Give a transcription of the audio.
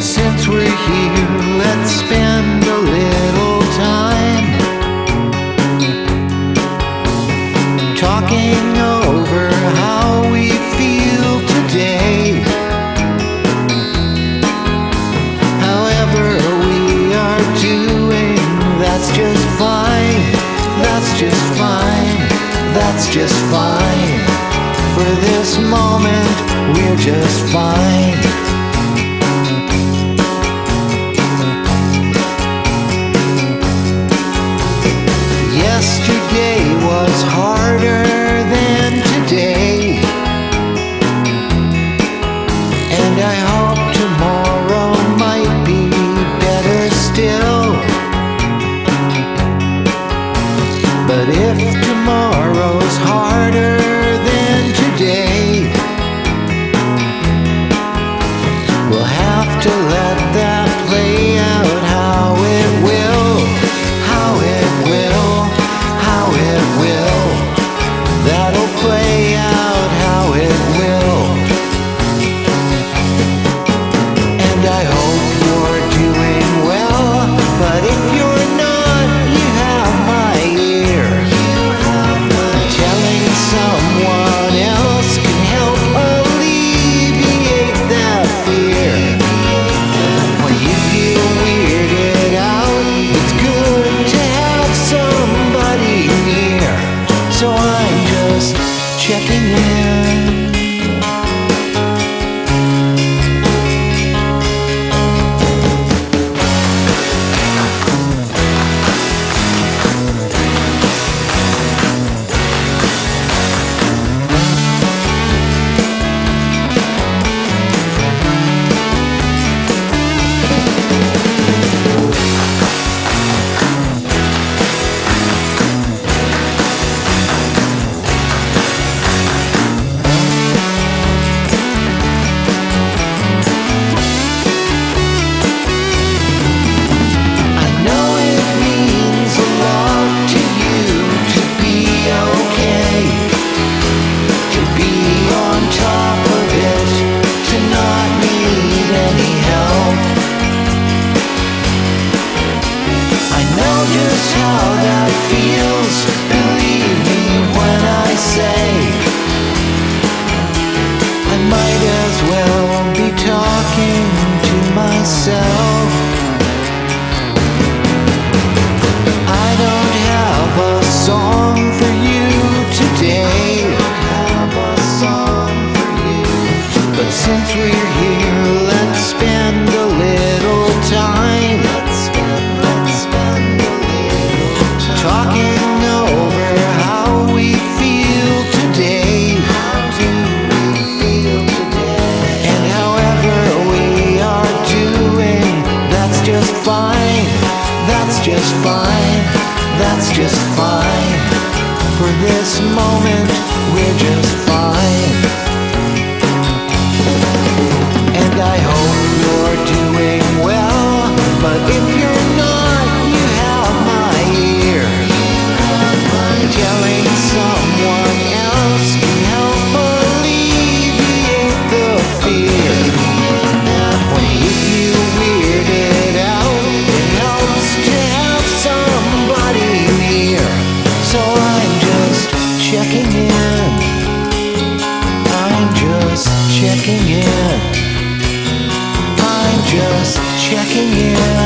But since we're here, let's spend a little time talking over how we feel today. However, we are doing, that's just fine. That's just fine. That's just fine. For this moment, we're just fine. to let them checking in. feels. Believe me when I say I might as well be talking to myself. I don't have a song for you today. But since we're here. fine, that's just fine. For this moment, we're just checking in.